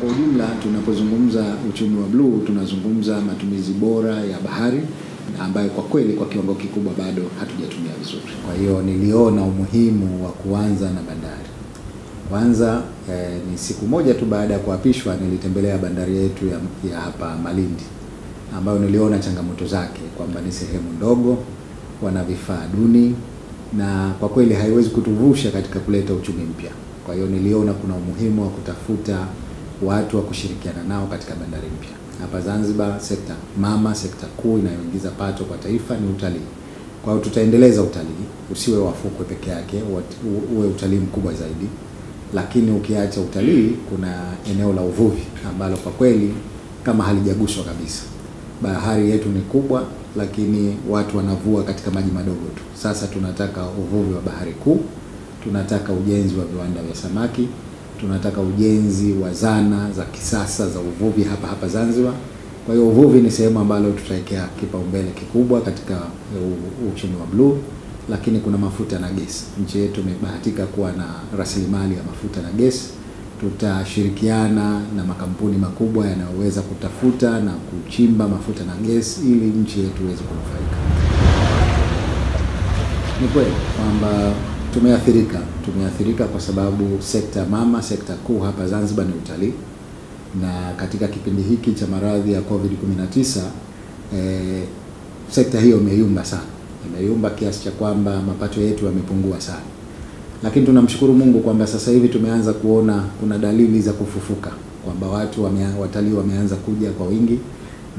Kwa ujumla, tunapozungumza uchumi wa bluu tunazungumza matumizi bora ya bahari ambayo kwa kweli kwa kiwango kikubwa bado hatujatumia vizuri. Kwa hiyo niliona umuhimu wa kuanza na bandari. Kwanza eh, ni siku moja tu baada ya kuapishwa nilitembelea bandari yetu ya, ya hapa Malindi ambayo niliona changamoto zake kwamba ni sehemu ndogo, wana vifaa duni na kwa kweli haiwezi kutuvusha katika kuleta uchumi mpya. Kwa hiyo niliona kuna umuhimu wa kutafuta watu wa kushirikiana nao katika bandari mpya. Hapa Zanzibar, sekta mama, sekta kuu inayoingiza pato kwa taifa ni utalii. Kwa hiyo tutaendeleza utalii, usiwe wafukwe peke yake, uwe utalii mkubwa zaidi. Lakini ukiacha utalii, kuna eneo la uvuvi ambalo kwa kweli kama halijaguswa kabisa. Bahari yetu ni kubwa, lakini watu wanavua katika maji madogo tu. Sasa tunataka uvuvi wa bahari kuu, tunataka ujenzi wa viwanda vya samaki, tunataka ujenzi wa zana za kisasa za uvuvi hapa hapa Zanzibar. Kwa hiyo uvuvi ni sehemu ambalo tutawekea kipaumbele kikubwa katika uchumi wa bluu, lakini kuna mafuta na gesi. Nchi yetu imebahatika kuwa na rasilimali ya mafuta na gesi. Tutashirikiana na makampuni makubwa yanayoweza kutafuta na kuchimba mafuta na gesi ili nchi yetu iweze kunufaika. Ni kweli kwamba tumeathirika, tumeathirika kwa sababu sekta mama, sekta kuu hapa Zanzibar ni utalii, na katika kipindi hiki cha maradhi ya COVID-19 eh, sekta hiyo imeyumba sana, imeyumba kiasi cha kwamba mapato yetu yamepungua sana, lakini tunamshukuru Mungu kwamba sasa hivi tumeanza kuona kuna dalili za kufufuka, kwamba watu wame, watalii wameanza kuja kwa wingi,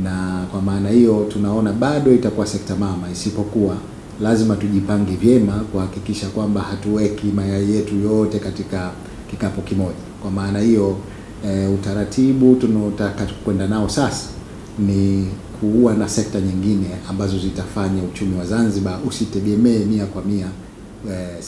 na kwa maana hiyo tunaona bado itakuwa sekta mama, isipokuwa lazima tujipange vyema kuhakikisha kwamba hatuweki mayai yetu yote katika kikapu kimoja. Kwa maana hiyo e, utaratibu tunaotaka kwenda nao sasa ni kuua na sekta nyingine ambazo zitafanya uchumi wa Zanzibar usitegemee mia kwa mia e,